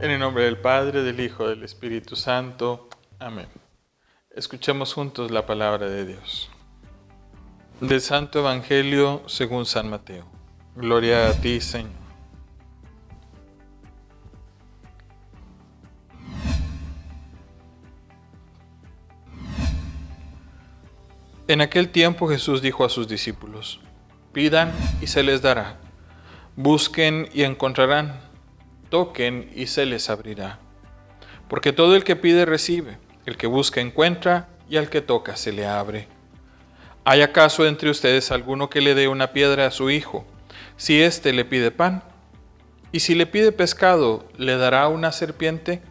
En el nombre del Padre, del Hijo, del Espíritu Santo. Amén. Escuchemos juntos la palabra de Dios. Del Santo Evangelio según San Mateo. Gloria a ti, Señor. En aquel tiempo Jesús dijo a sus discípulos, pidan y se les dará, busquen y encontrarán, toquen y se les abrirá. Porque todo el que pide recibe, el que busca encuentra, y al que toca se le abre. ¿Hay acaso entre ustedes alguno que le dé una piedra a su hijo, si éste le pide pan? ¿Y si le pide pescado, le dará una serpiente?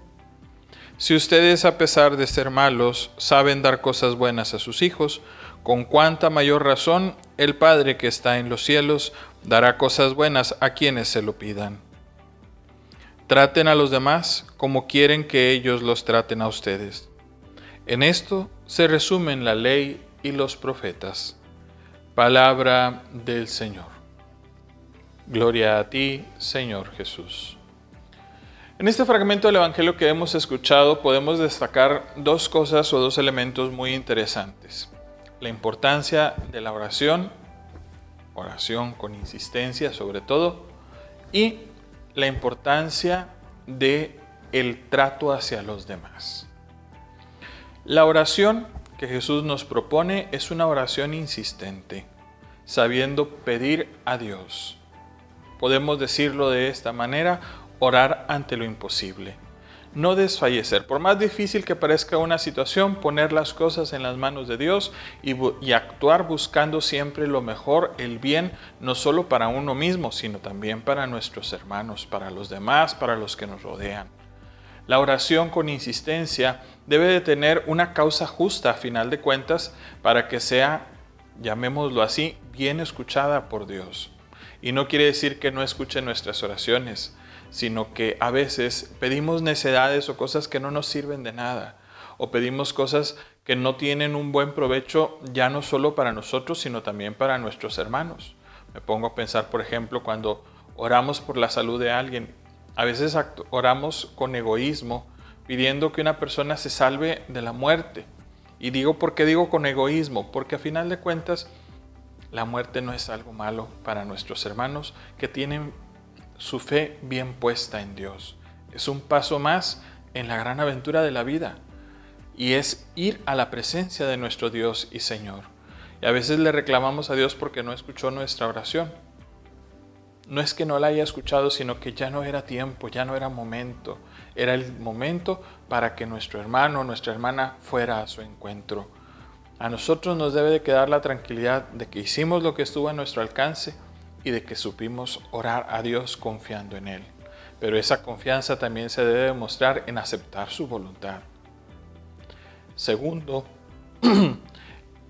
Si ustedes, a pesar de ser malos, saben dar cosas buenas a sus hijos, con cuánta mayor razón el Padre que está en los cielos dará cosas buenas a quienes se lo pidan. Traten a los demás como quieren que ellos los traten a ustedes. En esto se resumen la ley y los profetas. Palabra del Señor. Gloria a ti, Señor Jesús. En este fragmento del Evangelio que hemos escuchado podemos destacar dos cosas o dos elementos muy interesantes la importancia de la oración, oración con insistencia sobre todo, y la importancia de el trato hacia los demás. La oración que Jesús nos propone es una oración insistente, sabiendo pedir a Dios. Podemos decirlo de esta manera, orar ante lo imposible no desfallecer. Por más difícil que parezca una situación, poner las cosas en las manos de Dios y, actuar buscando siempre lo mejor, el bien, no solo para uno mismo, sino también para nuestros hermanos, para los demás, para los que nos rodean. La oración con insistencia debe de tener una causa justa a final de cuentas para que sea, llamémoslo así, bien escuchada por Dios. Y no quiere decir que no escuche nuestras oraciones, sino que a veces pedimos necedades o cosas que no nos sirven de nada, o pedimos cosas que no tienen un buen provecho ya no solo para nosotros, sino también para nuestros hermanos. Me pongo a pensar, por ejemplo, cuando oramos por la salud de alguien, a veces oramos con egoísmo, pidiendo que una persona se salve de la muerte. Y digo, ¿por qué digo con egoísmo? Porque a final de cuentas, la muerte no es algo malo para nuestros hermanos que tienen su fe bien puesta en Dios. Es un paso más en la gran aventura de la vida y es ir a la presencia de nuestro Dios y Señor. Y a veces le reclamamos a Dios porque no escuchó nuestra oración. No es que no la haya escuchado, sino que ya no era tiempo, ya no era momento. Era el momento para que nuestro hermano o nuestra hermana fuera a su encuentro. A nosotros nos debe de quedar la tranquilidad de que hicimos lo que estuvo a nuestro alcance y de que supimos orar a Dios confiando en Él. Pero esa confianza también se debe demostrar en aceptar su voluntad. Segundo,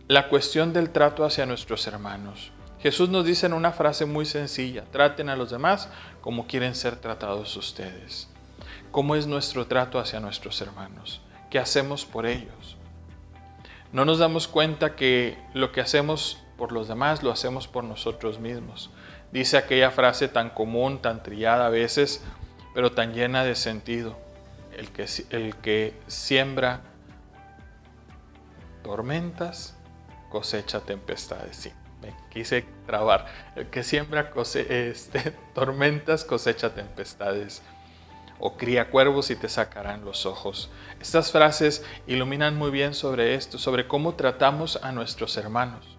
la cuestión del trato hacia nuestros hermanos. Jesús nos dice en una frase muy sencilla, traten a los demás como quieren ser tratados ustedes. ¿Cómo es nuestro trato hacia nuestros hermanos? ¿Qué hacemos por ellos? No nos damos cuenta que lo que hacemos por los demás lo hacemos por nosotros mismos dice aquella frase tan común, tan trillada a veces, pero tan llena de sentido. El que, el que siembra tormentas cosecha tempestades. Sí, me quise trabar. El que siembra este, tormentas cosecha tempestades. O cría cuervos y te sacarán los ojos. Estas frases iluminan muy bien sobre esto, sobre cómo tratamos a nuestros hermanos.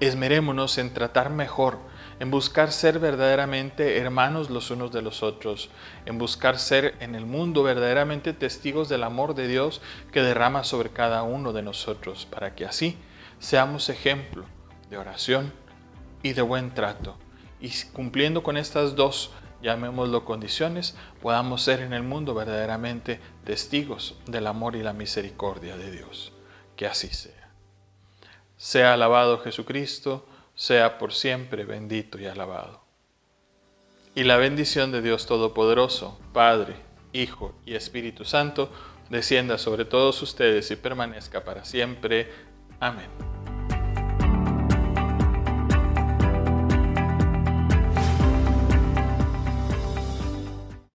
Esmerémonos en tratar mejor en buscar ser verdaderamente hermanos los unos de los otros, en buscar ser en el mundo verdaderamente testigos del amor de Dios que derrama sobre cada uno de nosotros, para que así seamos ejemplo de oración y de buen trato. Y cumpliendo con estas dos, llamémoslo condiciones, podamos ser en el mundo verdaderamente testigos del amor y la misericordia de Dios. Que así sea. Sea alabado Jesucristo sea por siempre bendito y alabado. Y la bendición de Dios Todopoderoso, Padre, Hijo y Espíritu Santo, descienda sobre todos ustedes y permanezca para siempre. Amén.